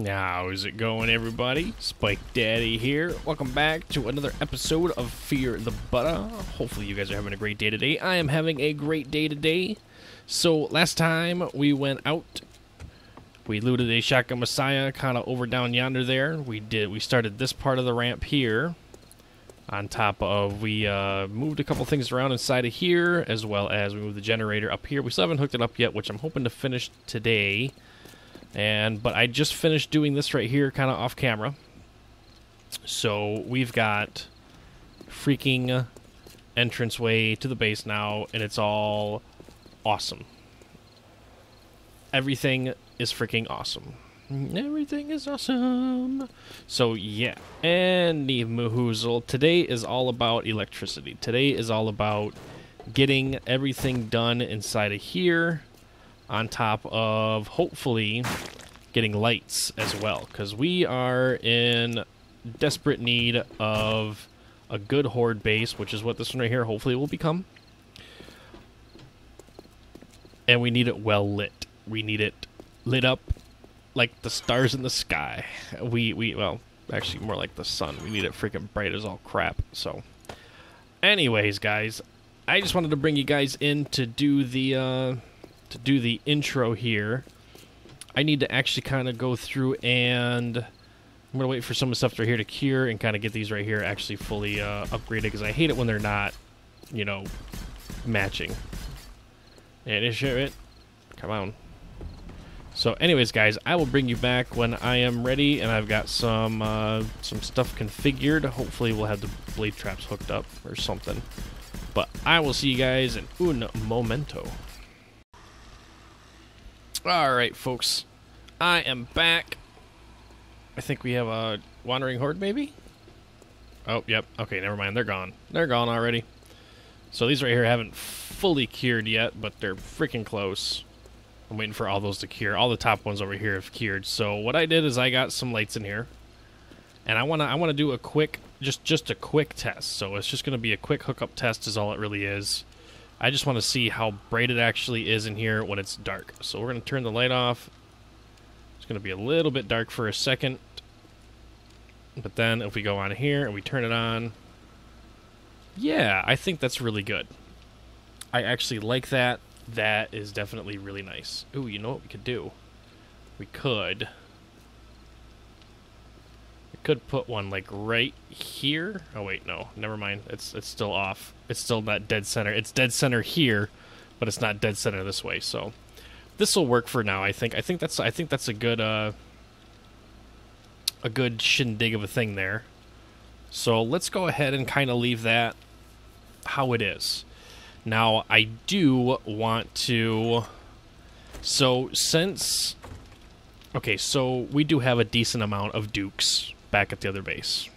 Now, how's it going, everybody? Spike Daddy here. Welcome back to another episode of FearThaButta. Hopefully, you guys are having a great day today. I am having a great day today. So, last time we went out, we looted a Shotgun Messiah kind of over down yonder there. We did. We started this part of the ramp here. On top of, we uh, moved a couple things around inside of here, as well as we moved the generator up here. We still haven't hooked it up yet, which I'm hoping to finish today. And but I just finished doing this right here, kind of off camera. So we've got freaking entranceway to the base now, and it's all awesome. Everything is freaking awesome. Everything is awesome. So yeah, and the Mahoozle. Today is all about electricity. Today is all about getting everything done inside of here on top of hopefully getting lights as well because we are in desperate need of a good horde base which is what this one right here hopefully will become. And we need it well lit. We need it lit up like the stars in the sky. We we well actually more like the sun. We need it freaking bright as all crap so. Anyways guys i just wanted to bring you guys in to do the uh to do the intro here, I need to actually kind of go through and I'm to wait for some of the stuff right here to cure and kind of get these right here actually fully uh, upgraded because I hate it when they're not, you know, matching. And it? Come on. So, anyways, guys, I will bring you back when I am ready and I've got some uh, some stuff configured. Hopefully, we'll have the blade traps hooked up or something. But I will see you guys in un momento. All right, folks. I am back. I think we have a wandering horde, maybe? Oh, yep. Okay, never mind. They're gone. They're gone already. So these right here haven't fully cured yet, but they're freaking close. I'm waiting for all those to cure. All the top ones over here have cured. So what I did is I got some lights in here. And I want to I want to do a quick just just a quick test. So it's just going to be a quick hookup test is all it really is. I just want to see how bright it actually is in here when it's dark. So we're going to turn the light off. It's going to be a little bit dark for a second. But then if we go on here and we turn it on, yeah, I think that's really good. I actually like that. That is definitely really nice. Ooh, you know what we could do? We could could put one like right here. Oh wait, no, never mind. It's it's still off. It's still not dead center. It's dead center here, but it's not dead center this way. So this will work for now. I think. I think that's I think that's a good uh a good shindig of a thing there. So let's go ahead and kind of leave that how it is. Now I do want to. So since okay, so we do have a decent amount of dukes back at the other base.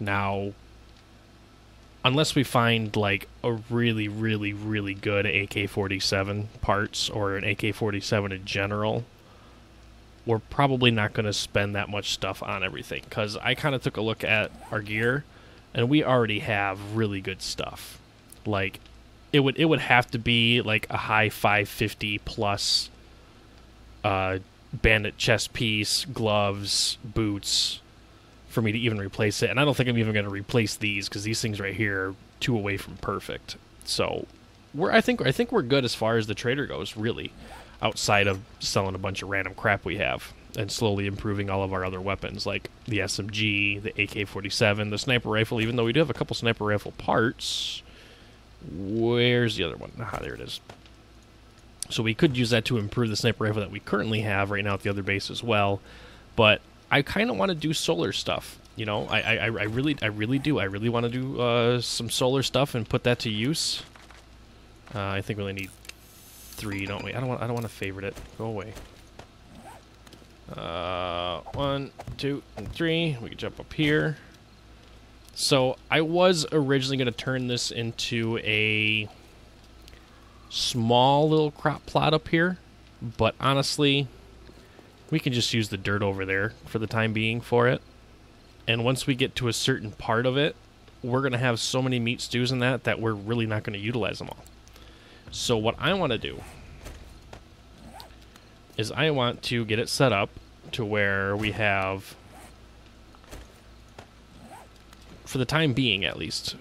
Now, unless we find like a really, really, really good AK 47 parts or an AK 47 in general, we're probably not going to spend that much stuff on everything. Because I kind of took a look at our gear, and we already have really good stuff. Like, it would it would have to be like a high 550 plus uh, bandit chest piece, gloves, boots, for me to even replace it. And I don't think I'm even going to replace these because these things right here are two away from perfect. So we're I think I think we're good as far as the trader goes, really, outside of selling a bunch of random crap we have and slowly improving all of our other weapons like the SMG, the AK-47, the sniper rifle. Even though we do have a couple sniper rifle parts, where's the other one? Ah, there it is. So we could use that to improve the sniper rifle that we currently have right now at the other base as well. But I kind of want to do solar stuff. You know, I, I, I really, I really do. I really want to do uh, some solar stuff and put that to use. Uh, I think we only need three, don't we? I don't want, I don't want to favorite it. Go away. Uh, one, two, and three. We can jump up here. So I was originally going to turn this into a small little crop plot up here, but honestly, we can just use the dirt over there for the time being for it. And once we get to a certain part of it, we're going to have so many meat stews in that that we're really not going to utilize them all. So what I want to do is I want to get it set up to where we have, for the time being at least,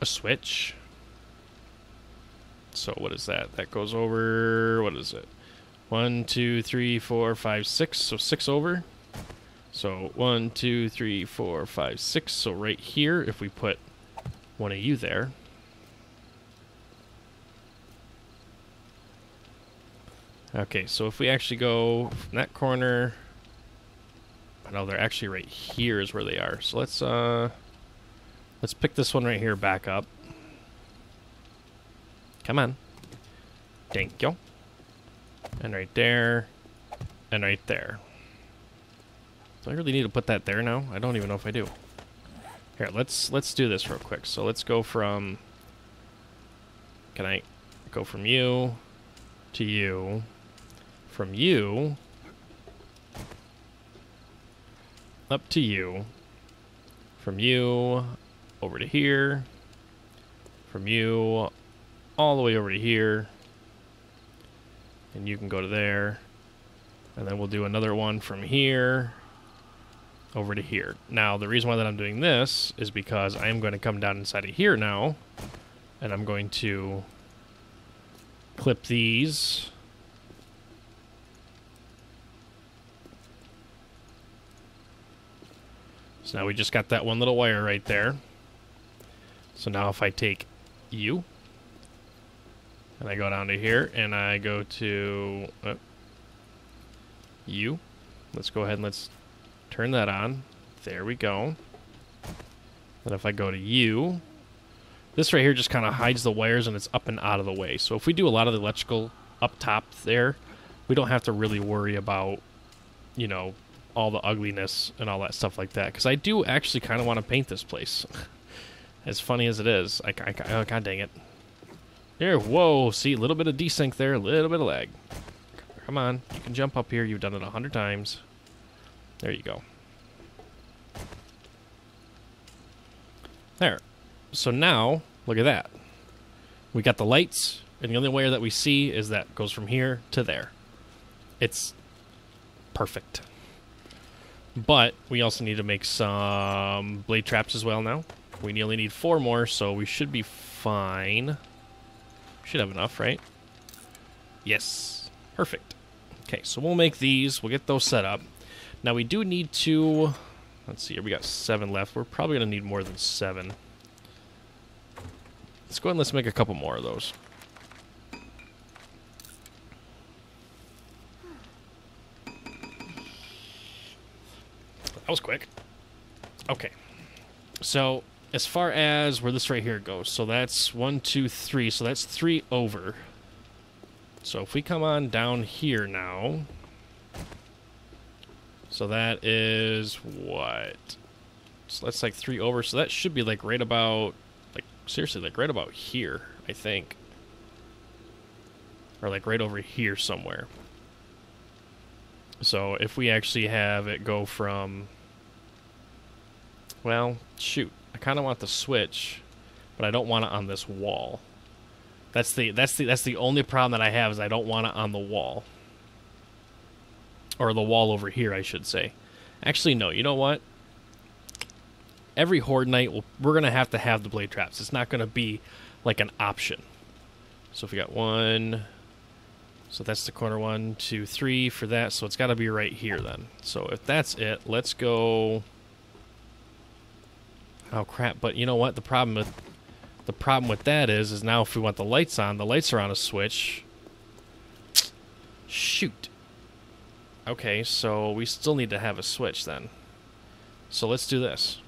a switch. So what is that? That goes over, what is it? One, two, three, four, five, six. So six over. So one, two, three, four, five, six. So right here, if we put one of you there. Okay, so if we actually go from that corner, I know they're actually right here is where they are. So let's uh, let's pick this one right here back up. Come on. Thank you. And right there, and right there. Do I really need to put that there now? I don't even know if I do. Here, let's let's do this real quick. So let's go from. Can I go from you to you? From you up to you. From you over to here. From you all the way over to here. And you can go to there. And then we'll do another one from here over to here. Now, the reason why that I'm doing this is because I am going to come down inside of here now, and I'm going to clip these. So now we just got that one little wire right there. So now if I take you, and I go down to here, and I go to uh, you, let's go ahead and let's Turn that on. There we go. Then if I go to you, this right here just kind of hides the wires and it's up and out of the way. So if we do a lot of the electrical up top there, we don't have to really worry about, you know, all the ugliness and all that stuff like that. Because I do actually kind of want to paint this place. as funny as it is. I, I, oh, God dang it. There, whoa, see, a little bit of desync there, a little bit of lag. Come on, you can jump up here. You've done it a hundred times. There you go. There. So now, look at that. We got the lights, and the only way that we see is that goes from here to there. It's perfect. But we also need to make some blade traps as well now. We only need four more, so we should be fine. Should have enough, right? Yes. Perfect. Okay, so we'll make these. We'll get those set up. Now we do need to... Let's see here, we got seven left. We're probably going to need more than seven. Let's go ahead and let's make a couple more of those. That was quick. Okay. So, as far as where this right here goes, so that's one, two, three. So that's three over. So if we come on down here now, so that is what? So that's like three over. So that should be like right about, like seriously, like right about here, I think. Or like right over here somewhere. So if we actually have it go from, well, shoot, I kind of want the switch, but I don't want it on this wall. That's the that's the that's the only problem that I have is I don't want it on the wall or the wall over here, I should say. Actually, no. You know what? Every horde night, we'll, we're gonna have to have the blade traps. It's not gonna be like an option. So if we got one, so that's the corner one, two, three for that. So it's got to be right here then. So if that's it, let's go. Oh crap! But you know what? The problem with the problem with that is, is now if we want the lights on, the lights are on a switch. Shoot. Okay, so we still need to have a switch then. So let's do this.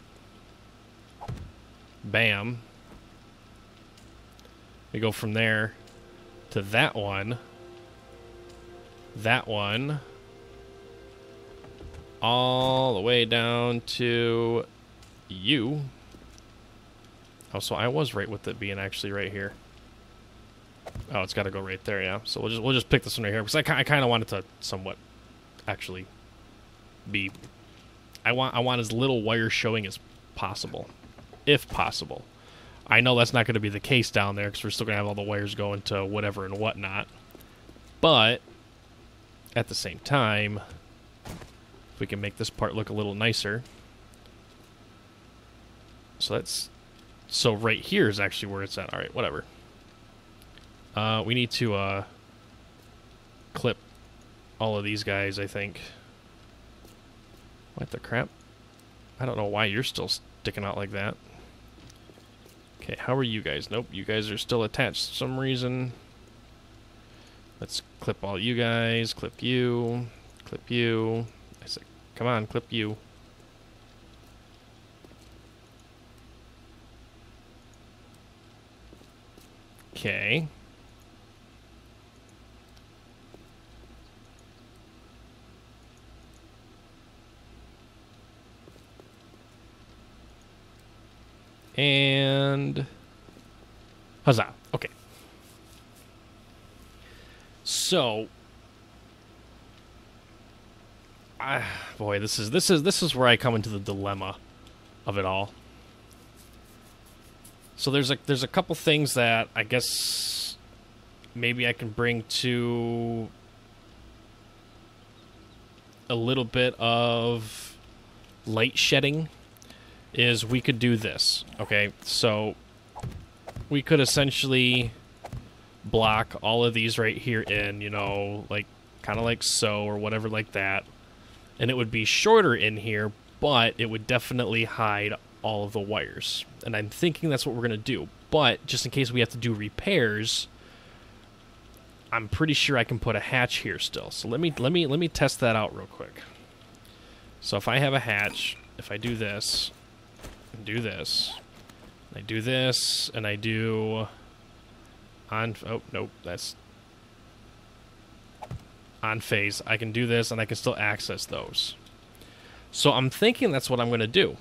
Bam. We go from there to that one. That one. All the way down to you. Oh, so I was right with it being actually right here. Oh, it's got to go right there, yeah. So we'll just we'll just pick this one right here because I, I kind of want it to somewhat actually be I want I want as little wire showing as possible, if possible. I know that's not going to be the case down there because we're still going to have all the wires going to whatever and whatnot. But at the same time, If we can make this part look a little nicer. So that's so right here is actually where it's at. All right, whatever. Uh, we need to uh, clip all of these guys, I think. What the crap? I don't know why you're still sticking out like that. Okay, how are you guys? Nope, you guys are still attached for some reason. Let's clip all you guys, clip you, clip you. I said, come on, clip you. Okay. And huzzah. Okay. So I, boy, this is this is this is where I come into the dilemma of it all. So there's a there's a couple things that I guess maybe I can bring to a little bit of light shedding is we could do this. Okay, so we could essentially block all of these right here in, you know, like kind of like so or whatever like that. And it would be shorter in here, but it would definitely hide all of the wires. And I'm thinking that's what we're going to do. But just in case we have to do repairs, I'm pretty sure I can put a hatch here still. So let me let me let me test that out real quick. So if I have a hatch, if I do this, do this, I do this, and I do on oh nope, that's on phase. I can do this and I can still access those. So I'm thinking that's what I'm going to do.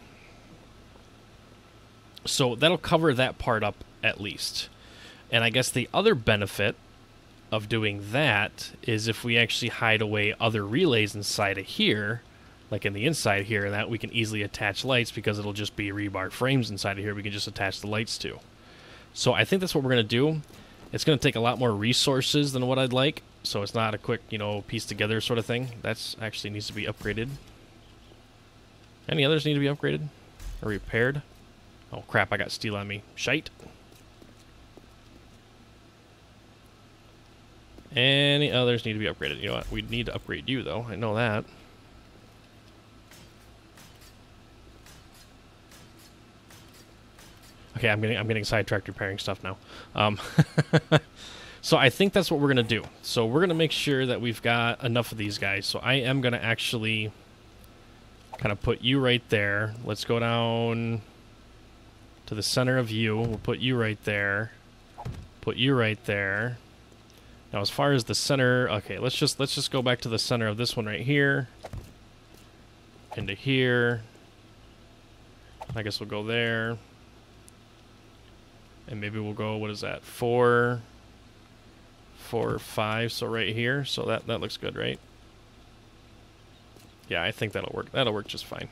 So that'll cover that part up at least. And I guess the other benefit of doing that is if we actually hide away other relays inside of here, like in the inside here, that we can easily attach lights because it'll just be rebar frames inside of here we can just attach the lights to. So I think that's what we're going to do. It's going to take a lot more resources than what I'd like, so it's not a quick, you know, piece together sort of thing. That's actually needs to be upgraded. Any others need to be upgraded or repaired? Oh crap, I got steel on me. Shite. Any others need to be upgraded? You know what? We need to upgrade you, though. I know that. Okay, I'm getting I'm getting sidetracked repairing stuff now. Um, so I think that's what we're gonna do. So we're gonna make sure that we've got enough of these guys. So I am gonna actually kind of put you right there. Let's go down to the center of you. We'll put you right there. Put you right there. Now, as far as the center, okay, let's just let's just go back to the center of this one right here. Into here. I guess we'll go there. And maybe we'll go, what is that? Four, four, five. So right here. So that, that looks good, right? Yeah, I think that'll work. That'll work just fine.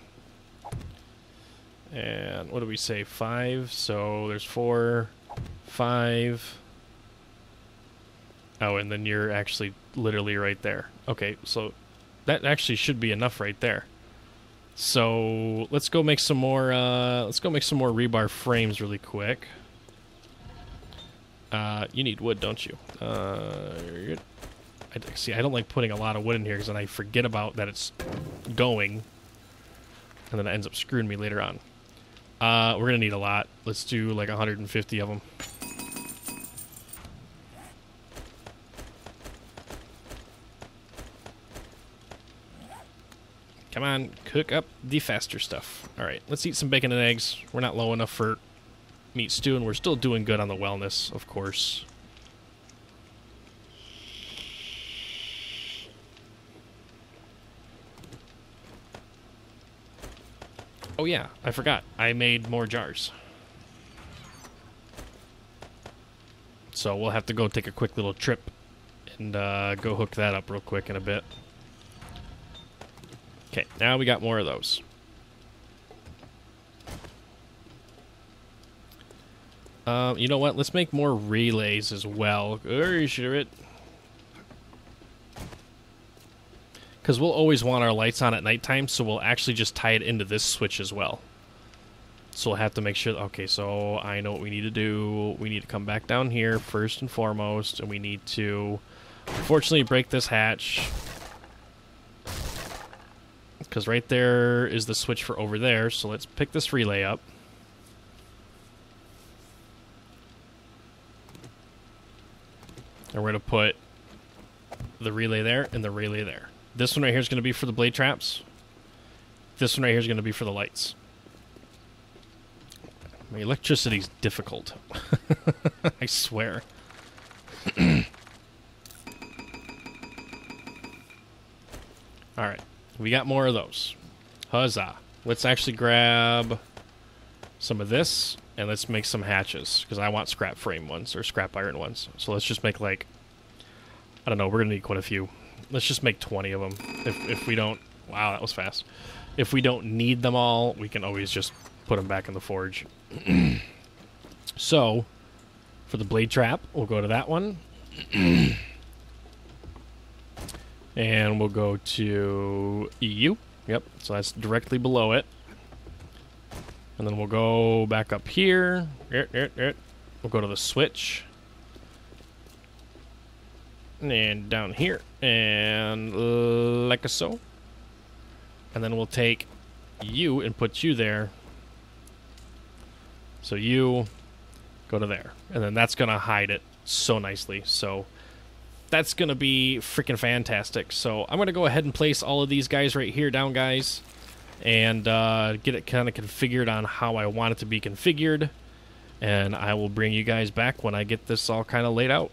And what do we say? Five. So there's four, five. Oh, and then you're actually literally right there. Okay, so that actually should be enough right there. So let's go make some more. Uh, let's go make some more rebar frames really quick. Uh, you need wood, don't you? Uh, I, see, I don't like putting a lot of wood in here because then I forget about that it's going, and then it ends up screwing me later on. Uh, we're gonna need a lot. Let's do like 150 of them. Come on, cook up the faster stuff. All right, let's eat some bacon and eggs. We're not low enough for meat stew, and we're still doing good on the wellness, of course. Oh yeah, I forgot. I made more jars. So we'll have to go take a quick little trip and uh, go hook that up real quick in a bit. Okay, now we got more of those. Um, you know what? Let's make more relays as well. Because because we'll always want our lights on at nighttime, so we'll actually just tie it into this switch as well. So we'll have to make sure, okay, so I know what we need to do. We need to come back down here first and foremost, and we need to, unfortunately, break this hatch. Because right there is the switch for over there, so let's pick this relay up. And we're going to put the relay there and the relay there. This one right here is going to be for the blade traps. This one right here is going to be for the lights. My electricity's difficult. I swear. Alright. We got more of those. Huzzah. Let's actually grab some of this and let's make some hatches because I want scrap frame ones or scrap iron ones. So let's just make like I don't know. We're gonna need quite a few. Let's just make twenty of them. If if we don't, wow, that was fast. If we don't need them all, we can always just put them back in the forge. so for the blade trap, we'll go to that one. and we'll go to EU. Yep, so that's directly below it. And then we'll go back up here. We'll go to the switch. And down here. And like so. And then we'll take you and put you there. So you go to there. And then that's going to hide it so nicely. So that's going to be freaking fantastic. So I'm going to go ahead and place all of these guys right here down, guys and uh, get it kind of configured on how I want it to be configured. And I will bring you guys back when I get this all kind of laid out.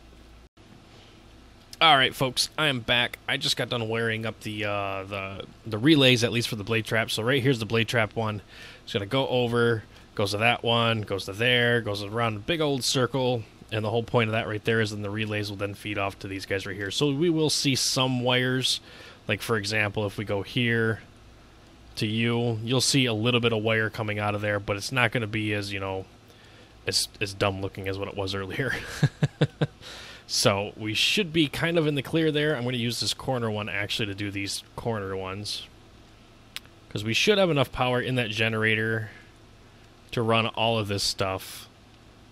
All right, folks, I am back. I just got done wiring up the uh, the the relays, at least for the blade trap. So right here's the blade trap one. It's gonna go over, goes to that one, goes to there, goes around a big old circle, and the whole point of that right there is then the relays will then feed off to these guys right here. So we will see some wires, like for example, if we go here, to you. You'll see a little bit of wire coming out of there, but it's not going to be as, you know, as, as dumb looking as what it was earlier. so we should be kind of in the clear there. I'm going to use this corner one actually to do these corner ones. Because we should have enough power in that generator to run all of this stuff,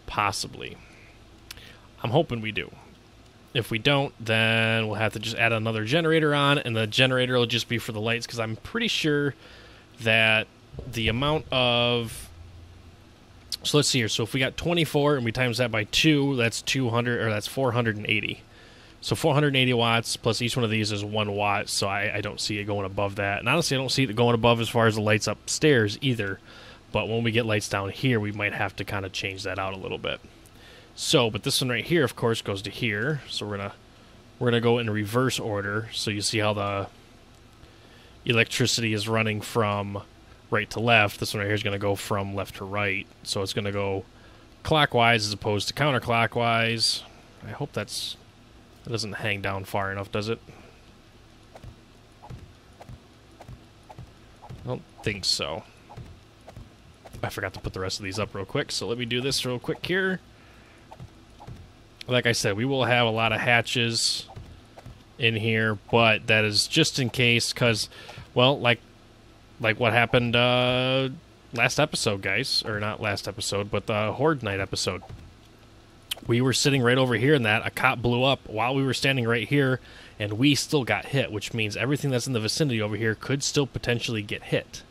possibly. I'm hoping we do. If we don't, then we'll have to just add another generator on, and the generator will just be for the lights because I'm pretty sure that the amount of so let's see here. So if we got 24 and we times that by two, that's 200 or that's 480. So 480 watts plus each one of these is one watt. So I, I don't see it going above that. And honestly, I don't see it going above as far as the lights upstairs either. But when we get lights down here, we might have to kind of change that out a little bit. So, but this one right here, of course, goes to here. So we're gonna we're gonna go in reverse order. So you see how the electricity is running from right to left. This one right here is going to go from left to right. So it's going to go clockwise as opposed to counterclockwise. I hope that's that doesn't hang down far enough, does it? I don't think so. I forgot to put the rest of these up real quick, so let me do this real quick here. Like I said, we will have a lot of hatches in here, but that is just in case, because well, like like what happened uh, last episode, guys, or not last episode, but the Horde Night episode. We were sitting right over here, and that a cop blew up while we were standing right here, and we still got hit, which means everything that's in the vicinity over here could still potentially get hit.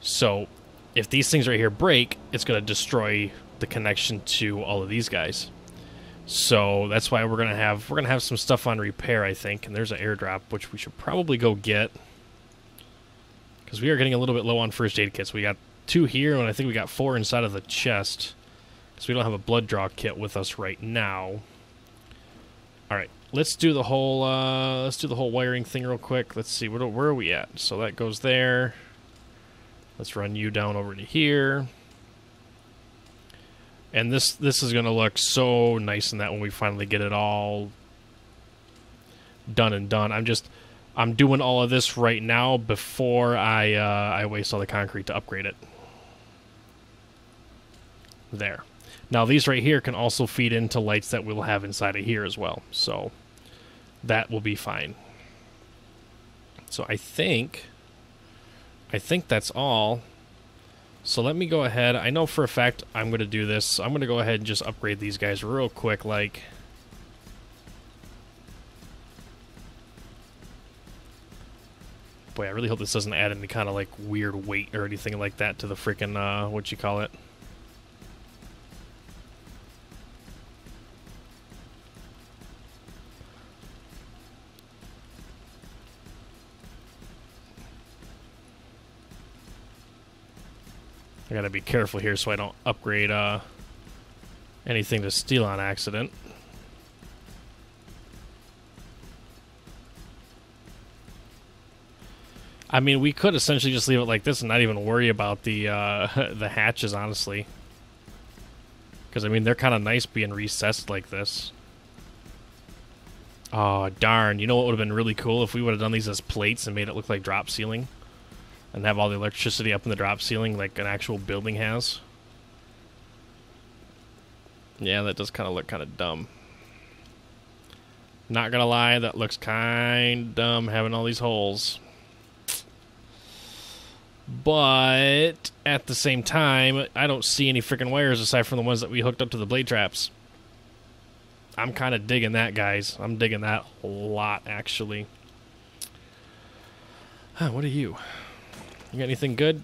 So, if these things right here break, it's going to destroy the connection to all of these guys. So that's why we're gonna have we're gonna have some stuff on repair, I think. And there's an airdrop which we should probably go get because we are getting a little bit low on first aid kits. We got two here, and I think we got four inside of the chest because we don't have a blood draw kit with us right now. All right, let's do the whole uh, let's do the whole wiring thing real quick. Let's see where where are we at. So that goes there. Let's run you down over to here. And this this is to look so nice in that when we finally get it all done and done. I'm just I'm doing all of this right now before I uh, I waste all the concrete to upgrade it. There. Now these right here can also feed into lights that we'll have inside of here as well. So that will be fine. So I think, I think that's all. So let me go ahead. I know for a fact I'm going to do this. I'm going to go ahead and just upgrade these guys real quick, like. Boy, I really hope this doesn't add any kind of like weird weight or anything like that to the freaking uh, what you call it. I gotta be careful here so I don't upgrade uh, anything to steel on accident. I mean, we could essentially just leave it like this and not even worry about the uh, the hatches, honestly. Because I mean, they're kind of nice being recessed like this. Oh darn! You know what would have been really cool if we would have done these as plates and made it look like drop ceiling and have all the electricity up in the drop ceiling like an actual building has. Yeah, that does kind of look kind of dumb. Not gonna lie, that looks kind dumb having all these holes. But at the same time, I don't see any freaking wires aside from the ones that we hooked up to the blade traps. I'm kind of digging that, guys. I'm digging that a lot, actually. Huh, what are you? You got anything good?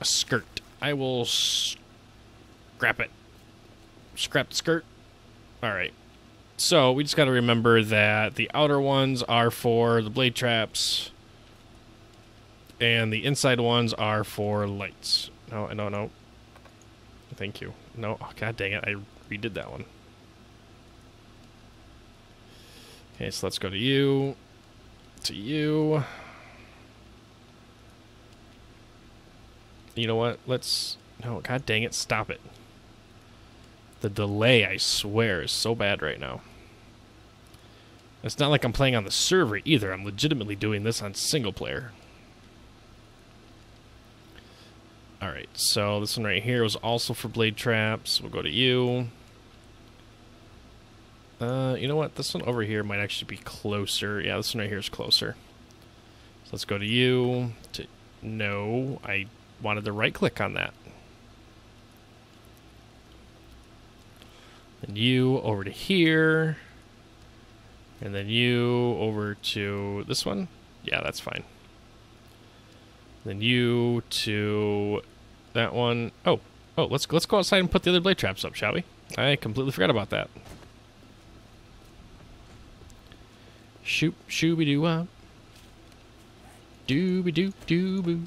A skirt. I will scrap it. Scrap the skirt. All right. So we just got to remember that the outer ones are for the blade traps, and the inside ones are for lights. No, no, no. Thank you. No, oh, god dang it! I redid that one. Okay, so let's go to you. To you. You know what? Let's. No, god dang it, stop it. The delay, I swear, is so bad right now. It's not like I'm playing on the server either. I'm legitimately doing this on single player. Alright, so this one right here was also for blade traps. We'll go to you. Uh, you know what? This one over here might actually be closer. Yeah, this one right here is closer. So let's go to you. To no, I wanted to right click on that. And you over to here. And then you over to this one. Yeah, that's fine. Then you to that one. Oh, oh, let's let's go outside and put the other blade traps up, shall we? I completely forgot about that. Shoop shooby doo up. Dooby doo doo boo.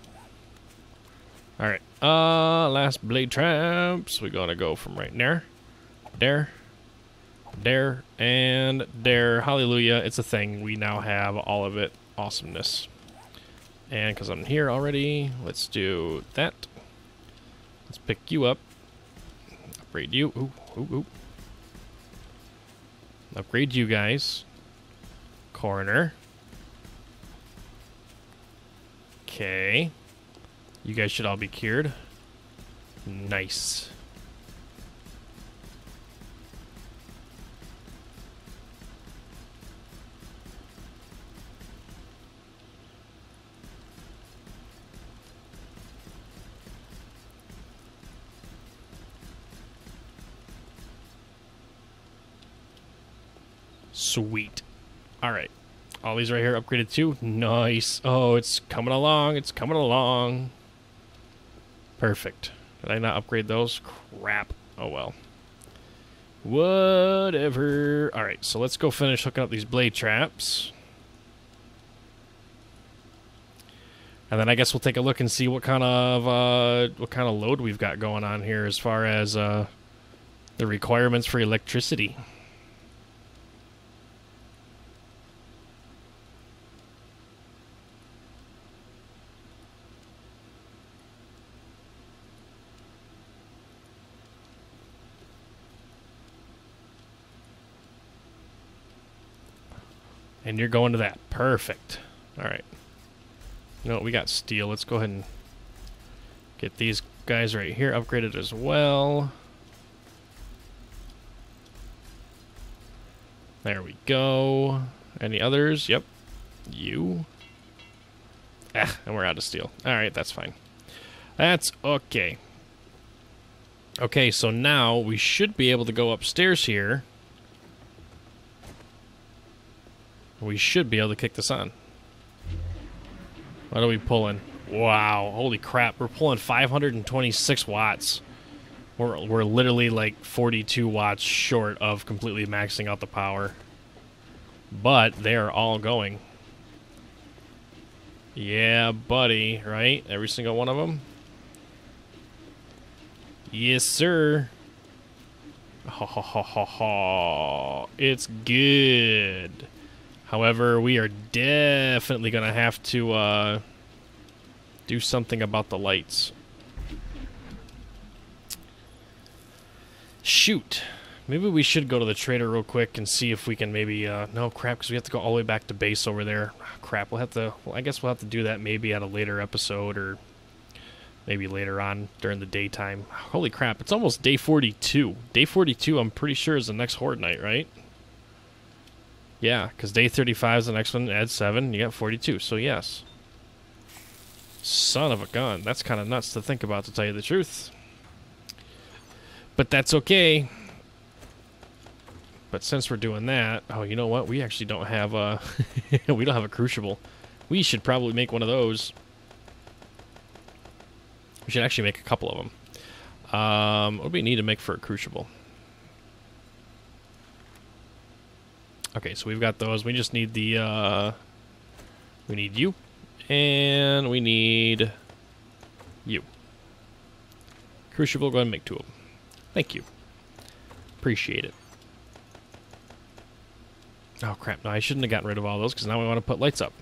Alright. Uh last blade traps. We're gonna go from right there. There. There and there. Hallelujah. It's a thing. We now have all of it. Awesomeness. And because I'm here already, let's do that. Let's pick you up. Upgrade you. Ooh, ooh, ooh. Upgrade you guys. Corner. Okay. You guys should all be cured. Nice. Sweet. All right. All these right here upgraded too. Nice. Oh, it's coming along. It's coming along. Perfect. Did I not upgrade those? Crap. Oh well. Whatever. All right, so let's go finish hooking up these blade traps. And then I guess we'll take a look and see what kind of uh, what kind of load we've got going on here as far as uh, the requirements for electricity. You're going to that. Perfect. All right. What? We got steel. Let's go ahead and get these guys right here upgraded as well. There we go. Any others? Yep. You. Ah, and we're out of steel. All right, that's fine. That's okay. Okay, so now we should be able to go upstairs here. We should be able to kick this on. What are we pulling? Wow, holy crap. We're pulling 526 watts. We're, we're literally like 42 watts short of completely maxing out the power. But they're all going. Yeah, buddy, right? Every single one of them? Yes, sir. Ha ha ha ha ha. It's good. However, we are definitely going to have to uh, do something about the lights. Shoot. Maybe we should go to the trader real quick and see if we can maybe... Uh, no, crap, because we have to go all the way back to base over there. crap, we'll have to... Well, I guess we'll have to do that maybe at a later episode or maybe later on during the daytime. Holy crap, it's almost day 42. Day 42, I'm pretty sure, is the next Horde night, right? Yeah, because day 35 is the next one. Add 7, you got 42, so yes. Son of a gun. That's kind of nuts to think about, to tell you the truth. But that's okay. But since we're doing that, oh, you know what? We actually don't have a we don't have a crucible. We should probably make one of those. We should actually make a couple of them. Um, what do we need to make for a crucible? Okay, so we've got those. We just need the uh, we need you, and we need you. Crucible, go ahead and make two of them. Thank you. Appreciate it. Oh crap, no, I shouldn't have gotten rid of all those because now we want to put lights up.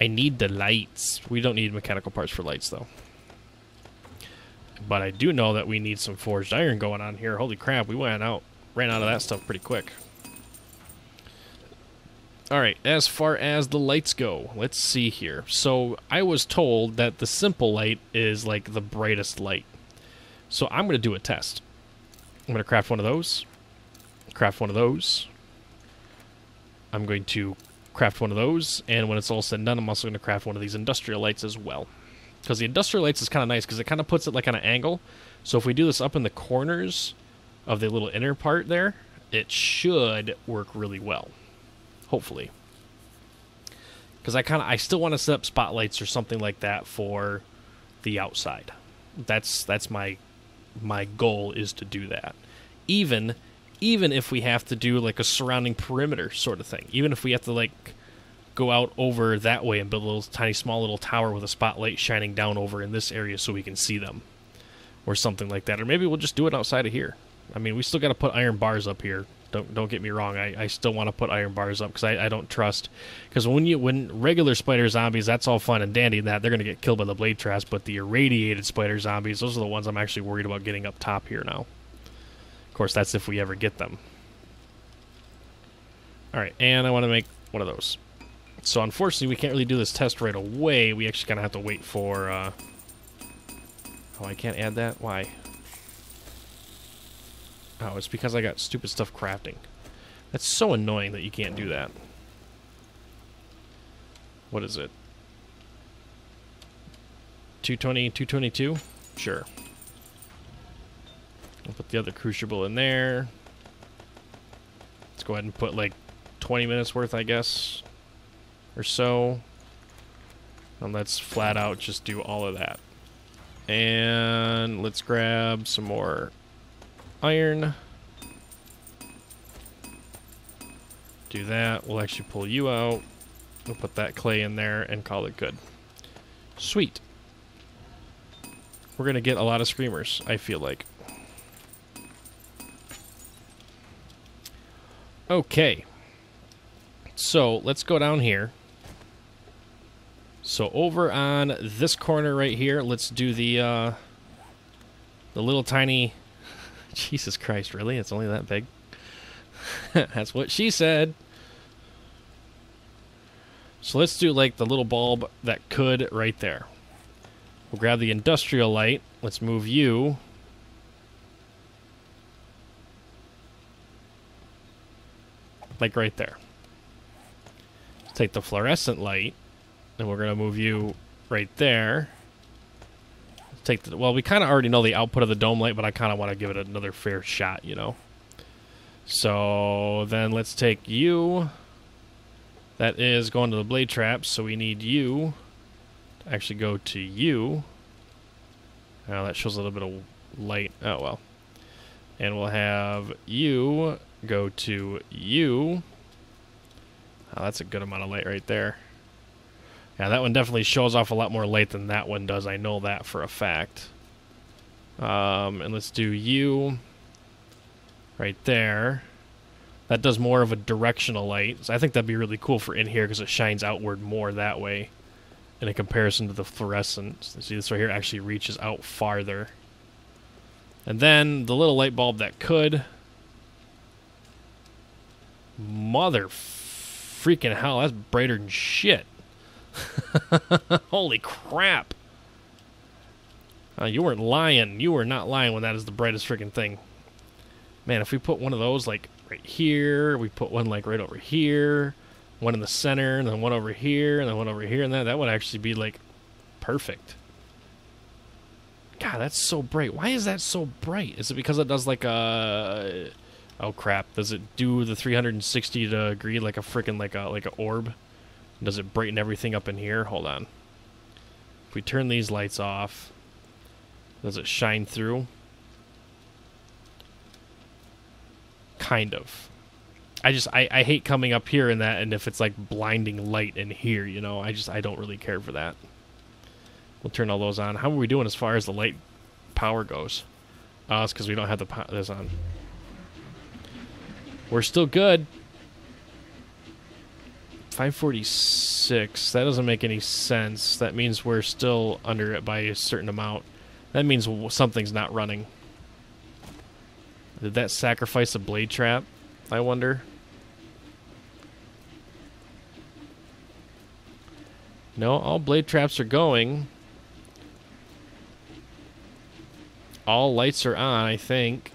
I need the lights. We don't need mechanical parts for lights though. But I do know that we need some forged iron going on here. Holy crap, we went out, ran out of that stuff pretty quick. Alright, as far as the lights go, let's see here. So, I was told that the simple light is like the brightest light. So, I'm going to do a test. I'm going to craft one of those, craft one of those, I'm going to craft one of those, and when it's all said and done, I'm also going to craft one of these industrial lights as well. Because the industrial lights is kind of nice, because it kind of puts it like on an angle. So if we do this up in the corners of the little inner part there, it should work really well. Hopefully. Because I kind of, I still want to set up spotlights or something like that for the outside. That's that's my my goal is to do that. Even even if we have to do like a surrounding perimeter sort of thing. Even if we have to like go out over that way and build a little tiny small little tower with a spotlight shining down over in this area so we can see them or something like that. Or maybe we'll just do it outside of here. I mean, we still got to put iron bars up here. Don't don't get me wrong. I, I still want to put iron bars up because I, I don't trust because when you when regular spider zombies that's all fun and dandy that they're gonna get killed by the blade traps, but the irradiated spider zombies those are the ones I'm actually worried about getting up top here now Of course, that's if we ever get them. Alright, and I want to make one of those. So unfortunately, we can't really do this test right away. We actually kind of have to wait for... Uh... Oh, I can't add that? Why? Oh, it's because I got stupid stuff crafting. That's so annoying that you can't do that. What is it? 220, 222? Sure. I'll put the other crucible in there. Let's go ahead and put like 20 minutes worth, I guess, or so. And let's flat out just do all of that. And let's grab some more iron. Do that. We'll actually pull you out. We'll put that clay in there and call it good. Sweet. We're going to get a lot of screamers, I feel like. Okay. So let's go down here. So over on this corner right here, let's do the uh, the little tiny. Jesus Christ! Really? It's only that big. That's what she said. So let's do like the little bulb that could right there. We'll grab the industrial light. Let's move you like right there. Take the fluorescent light and we're going to move you right there. Take the well, we kind of already know the output of the dome light, but I kind of want to give it another fair shot, you know. So then let's take you. That is going to the blade traps, so we need you to actually go to you. Now that shows a little bit of light. Oh well. And we'll have you go to you. Oh, that's a good amount of light right there. Yeah, that one definitely shows off a lot more light than that one does. I know that for a fact. Um, and let's do you right there. That does more of a directional light. So I think that'd be really cool for in here because it shines outward more that way in comparison to the fluorescent. See, this right here actually reaches out farther. And then the little light bulb that could. Mother freaking hell, that's brighter than shit. Holy crap. Uh, you weren't lying. You were not lying when that is the brightest freaking thing. Man, if we put one of those like right here, we put one like right over here, one in the center, and then one over here, and then one over here, and that that would actually be like perfect. God, that's so bright. Why is that so bright? Is it because it does like a oh crap? Does it do the 360 degree like a freaking like a like a orb? Does it brighten everything up in here? Hold on. If we turn these lights off, does it shine through? Kind of. I just I, I hate coming up here and that and if it's like blinding light in here, you know, I just I don't really care for that. We'll turn all those on. How are we doing as far as the light power goes? Uh, it's because we don't have the this on. We're still good. 546. That doesn't make any sense. That means we're still under it by a certain amount. That means something's not running. Did that sacrifice a blade trap? I wonder. No, all blade traps are going. All lights are on, I think.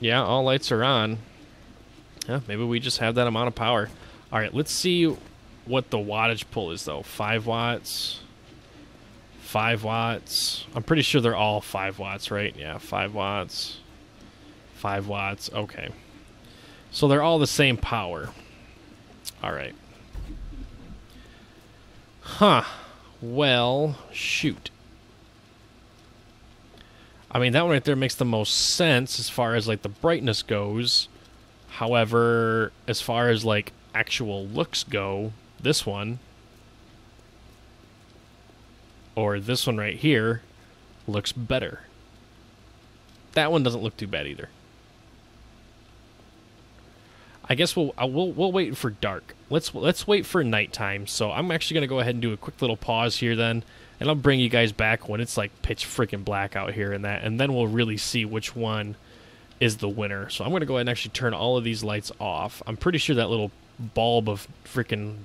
Yeah, all lights are on. Yeah, maybe we just have that amount of power. All right, let's see what the wattage pull is, though. 5 watts. 5 watts. I'm pretty sure they're all 5 watts, right? Yeah, 5 watts. 5 watts. Okay. So they're all the same power. All right. Huh. Well, shoot. I mean, that one right there makes the most sense as far as like the brightness goes. However, as far as like actual looks go, this one or this one right here looks better. That one doesn't look too bad either. I guess we'll uh, we'll we'll wait for dark. Let's let's wait for nighttime. So I'm actually gonna go ahead and do a quick little pause here then, and I'll bring you guys back when it's like pitch freaking black out here and that, and then we'll really see which one is the winner. So I'm gonna go ahead and actually turn all of these lights off. I'm pretty sure that little bulb of freaking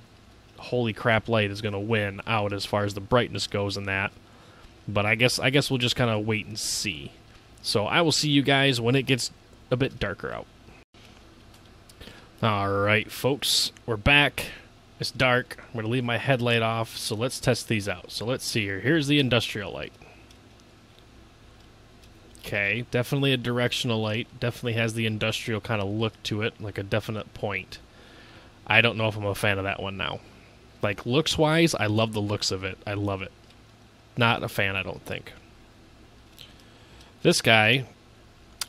holy crap light is gonna win out as far as the brightness goes in that. But I guess I guess we'll just kind of wait and see. So I will see you guys when it gets a bit darker out. Alright, folks, we're back. It's dark. I'm going to leave my headlight off, so let's test these out. So let's see here. Here's the industrial light. Okay, definitely a directional light. Definitely has the industrial kind of look to it, like a definite point. I don't know if I'm a fan of that one now. Like, looks wise, I love the looks of it. I love it. Not a fan, I don't think. This guy,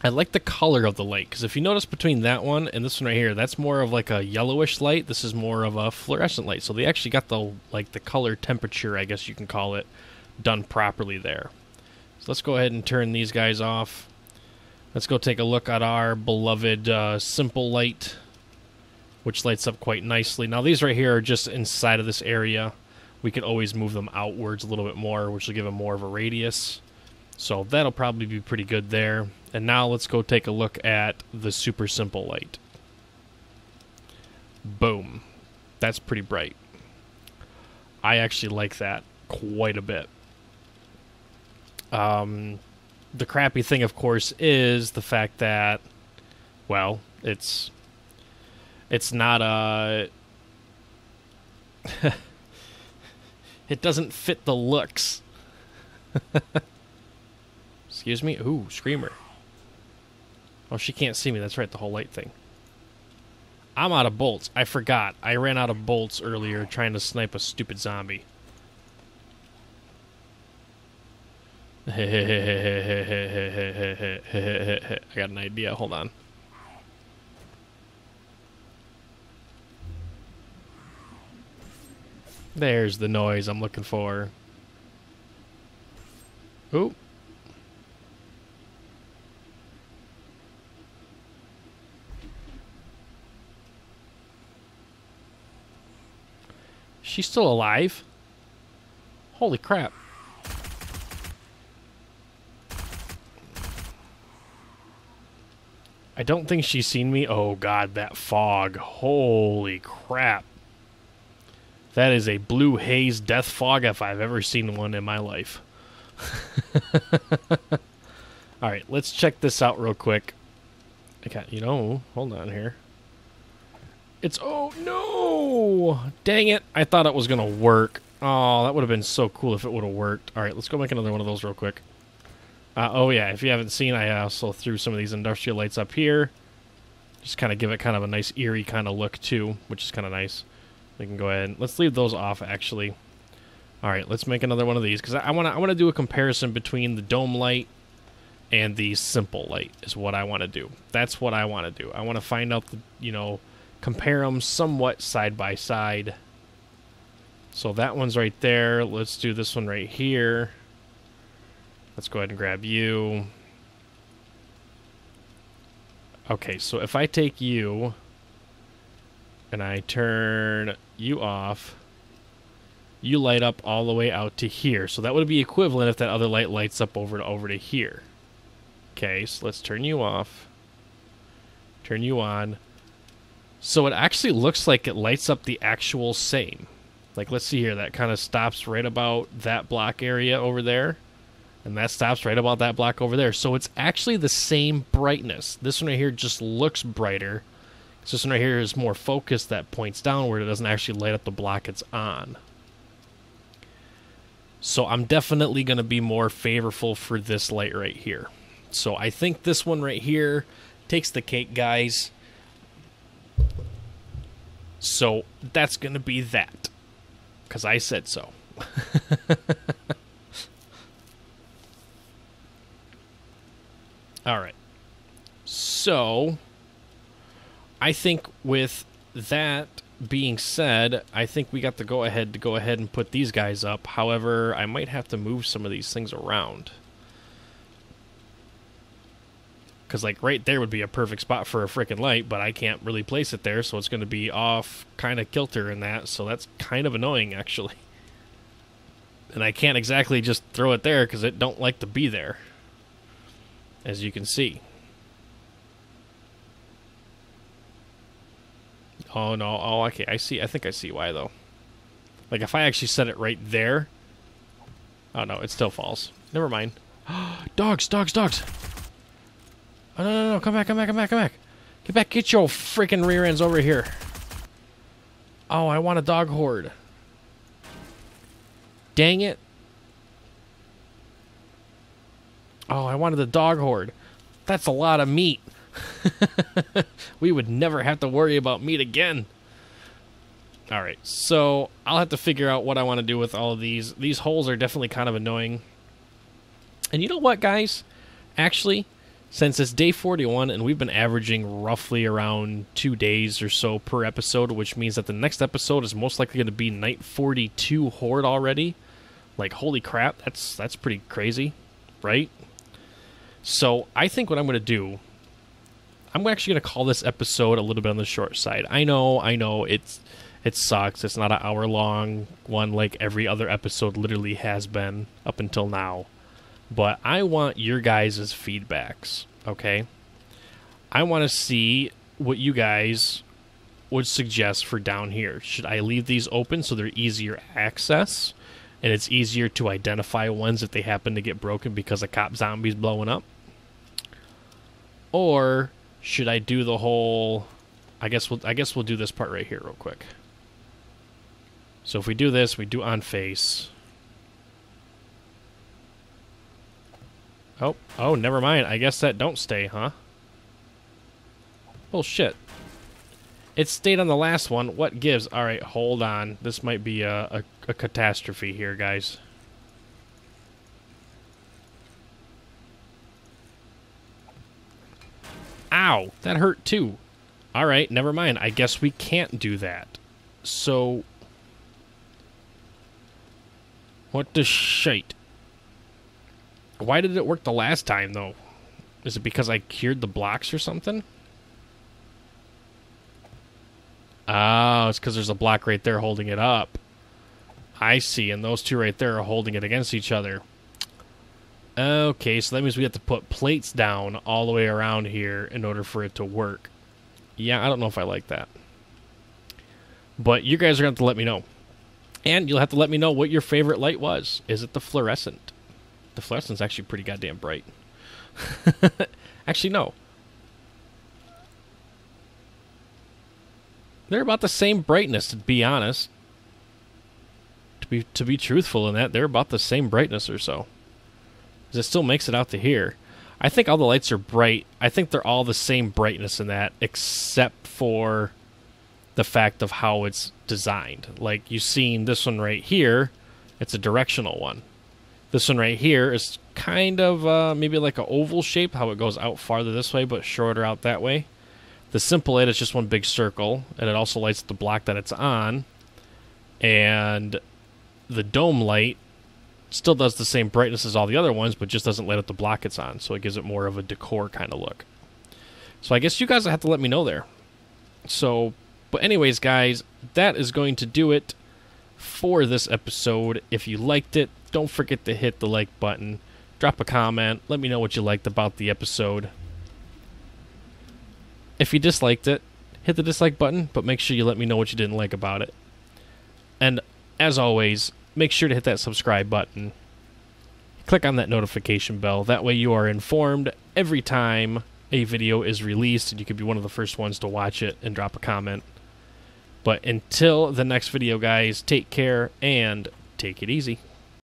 I like the color of the light because if you notice between that one and this one right here, that's more of like a yellowish light. This is more of a fluorescent light. So they actually got the like the color temperature, I guess you can call it, done properly there. So let's go ahead and turn these guys off. Let's go take a look at our beloved uh, simple light, which lights up quite nicely. Now these right here are just inside of this area. We could always move them outwards a little bit more, which will give them more of a radius. So that'll probably be pretty good there. And now let's go take a look at the super simple light. Boom. That's pretty bright. I actually like that quite a bit. Um, the crappy thing, of course, is the fact that, well, it's it's not uh, a It doesn't fit the looks. Excuse me? Ooh, screamer. Oh, she can't see me. That's right, the whole light thing. I'm out of bolts. I forgot. I ran out of bolts earlier trying to snipe a stupid zombie. I got an idea. Hold on. There's the noise I'm looking for. Ooh. She's still alive? Holy crap. I don't think she's seen me. Oh god, that fog. Holy crap. That is a blue haze death fog if I've ever seen one in my life. Alright, let's check this out real quick. I got, you know, hold on here. It's, oh no! Dang it, I thought it was going to work. Oh, that would have been so cool if it would have worked. Alright, let's go make another one of those real quick. Uh, oh yeah, if you haven't seen, I also threw some of these industrial lights up here. Just kind of give it kind of a nice eerie kind of look too, which is kind of nice. We can go ahead. And, let's leave those off actually. All right, let's make another one of these because I want to. I want to do a comparison between the dome light and the simple light is what I want to do. That's what I want to do. I want to find out the you know compare them somewhat side by side. So that one's right there. Let's do this one right here. Let's go ahead and grab you. Okay, so if I take you and I turn you off, you light up all the way out to here. So that would be equivalent if that other light lights up over to over to here. Okay, so let's turn you off. Turn you on. So it actually looks like it lights up the actual same. Like let's see here, that kind of stops right about that block area over there and that stops right about that block over there. So it's actually the same brightness. This one right here just looks brighter. This one right here is more focused that points downward. It doesn't actually light up the block it's on. So I'm definitely going to be more favorable for this light right here. So I think this one right here takes the cake, guys. So that's going to be that. Because I said so. All right. So, I think with that being said, I think we got to go ahead to go ahead and put these guys up. However, I might have to move some of these things around. Because, like, right there would be a perfect spot for a freaking light, but I can't really place it there, so it's going to be off kind of kilter in that, so that's kind of annoying, actually. And I can't exactly just throw it there because it don't like to be there as you can see. Oh no, oh okay, I see I think I see why though. Like if I actually set it right there. Oh no, it still falls. Never mind. dogs, dogs, dogs. Oh no no no, come back, come back, come back, come back. Get back, get your freaking rear ends over here. Oh, I want a dog horde. Dang it. Oh, I wanted the dog horde. That's a lot of meat. we would never have to worry about meat again. All right, so I'll have to figure out what I want to do with all of these. These holes are definitely kind of annoying. And you know what, guys? Actually, since it's day 41 and we've been averaging roughly around two days or so per episode, which means that the next episode is most likely going to be night 42 horde already. Like, holy crap, that's that's pretty crazy, right? So I think what I'm going to do, I'm actually going to call this episode a little bit on the short side. I know, I know, it's it sucks. It's not an hour long one like every other episode literally has been up until now. But I want your guys' feedbacks, okay? I want to see what you guys would suggest for down here. Should I leave these open so they're easier access and it's easier to identify ones if they happen to get broken because a cop zombie's blowing up? Or should I do the whole I guess we'll I guess we'll do this part right here real quick. So if we do this, we do on face. Oh, oh, never mind. I guess that don't stay, huh? Oh, Bullshit. It stayed on the last one. What gives? All right, hold on. This might be a, a, a catastrophe here, guys. Ow, that hurt too. All right, never mind. I guess we can't do that. So, what the shite? Why did it work the last time, though? Is it because I cured the blocks or something? Oh, it's because there's a block right there holding it up. I see, and those two right there are holding it against each other. Okay, so that means we have to put plates down all the way around here in order for it to work. Yeah, I don't know if I like that. But you guys are going to have to let me know. And you'll have to let me know what your favorite light was. Is it the fluorescent? The fluorescent's actually pretty goddamn bright. actually, no. They're about the same brightness, to be honest. To be to be truthful in that, they're about the same brightness or so. It still makes it out to here. I think all the lights are bright. I think they're all the same brightness in that, except for the fact of how it's designed. Like you've seen this one right here, it's a directional one. This one right here is kind of uh, maybe like an oval shape, how it goes out farther this way, but shorter out that way. The simple light is just one big circle, and it also lights the block that it's on. And the dome light still does the same brightness as all the other ones, but just doesn't light up the block it's on, so it gives it more of a decor kind of look. So I guess you guys have to let me know there. So, but anyways, guys, that is going to do it for this episode. If you liked it, don't forget to hit the like button, drop a comment, let me know what you liked about the episode. If you disliked it, hit the dislike button, but make sure you let me know what you didn't like about it. And as always, make sure to hit that subscribe button. Click on that notification bell. That way you are informed every time a video is released and you could be one of the first ones to watch it and drop a comment. But until the next video, guys, take care and take it easy.